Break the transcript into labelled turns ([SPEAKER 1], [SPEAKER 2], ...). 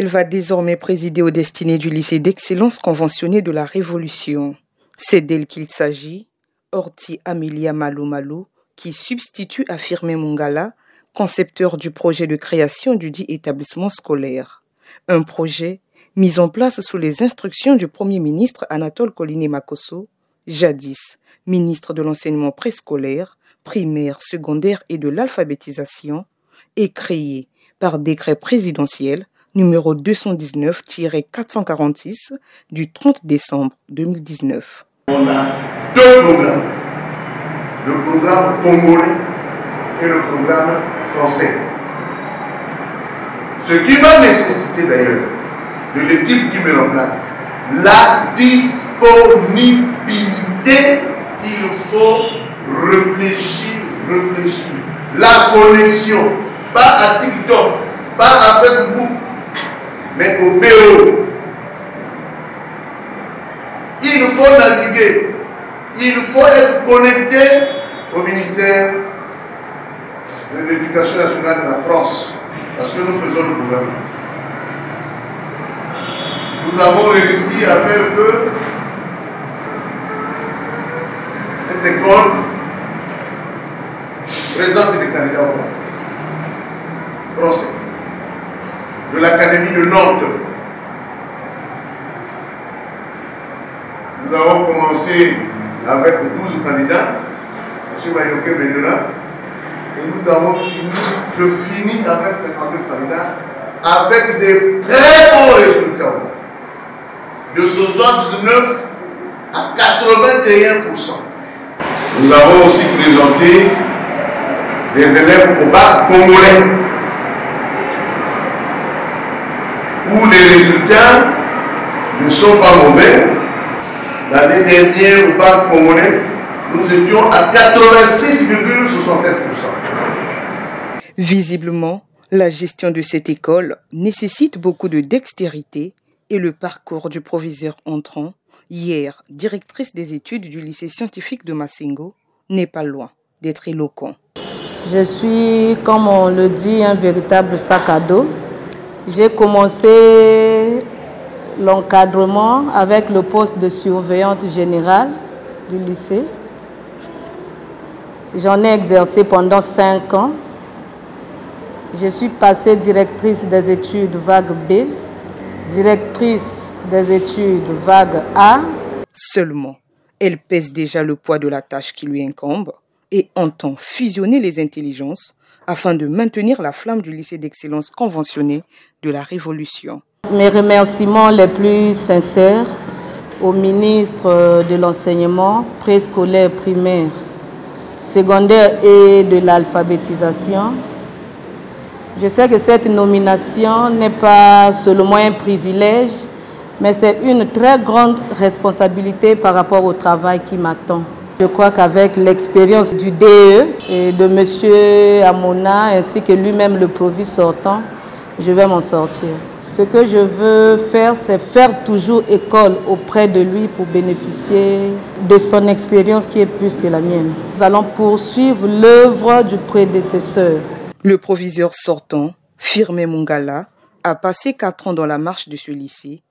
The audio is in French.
[SPEAKER 1] Elle va désormais présider aux destinées du lycée d'excellence conventionné de la Révolution. C'est d'elle qu'il s'agit, Orti Amelia Malou, qui substitue à Firmé Mungala, concepteur du projet de création du dit établissement scolaire. Un projet mis en place sous les instructions du Premier ministre Anatole Collinet Makosso, jadis ministre de l'enseignement préscolaire, primaire, secondaire et de l'alphabétisation, et créé par décret présidentiel numéro 219-446 du 30 décembre 2019.
[SPEAKER 2] On a deux programmes, le programme congolais et le programme français. Ce qui va nécessiter d'ailleurs de l'équipe qui met en place la disponibilité, il faut réfléchir, réfléchir. La connexion, pas à TikTok, pas à Facebook, mais au BO. Il faut naviguer, il faut être connecté au ministère de l'Éducation nationale de la France, parce que nous faisons le programme. Nous avons réussi à faire que cette école présente des candidats français de l'Académie de Nantes. Nous avons commencé avec 12 candidats, M. Mayoke Medela, et nous avons fini, je finis avec 52 candidats, avec des très bons résultats. De 79 à 81%. Nous avons aussi présenté des élèves au bac congolais. Où les résultats ne sont pas mauvais. L'année dernière, au bac congolais, nous étions à 86,76%.
[SPEAKER 1] Visiblement, la gestion de cette école nécessite beaucoup de dextérité et le parcours du proviseur entrant, hier directrice des études du lycée scientifique de Massingo, n'est pas loin d'être éloquent.
[SPEAKER 3] Je suis, comme on le dit, un véritable sac à dos. J'ai commencé l'encadrement avec le poste de surveillante générale du lycée. J'en ai exercé pendant cinq ans. Je suis passée directrice des études vague B, directrice des études vague A.
[SPEAKER 1] Seulement, elle pèse déjà le poids de la tâche qui lui incombe et entend fusionner les intelligences afin de maintenir la flamme du lycée d'excellence conventionné de la Révolution.
[SPEAKER 3] Mes remerciements les plus sincères au ministre de l'enseignement préscolaire primaire, secondaire et de l'alphabétisation. Je sais que cette nomination n'est pas seulement un privilège, mais c'est une très grande responsabilité par rapport au travail qui m'attend. Je crois qu'avec l'expérience du DE et de M. Amona ainsi que lui-même le provis sortant, je vais m'en sortir. Ce que je veux faire, c'est faire toujours école auprès de lui pour bénéficier de son expérience qui est plus que la mienne. Nous allons poursuivre l'œuvre du prédécesseur.
[SPEAKER 1] Le proviseur sortant, Firmé Mungala, a passé quatre ans dans la marche de ce lycée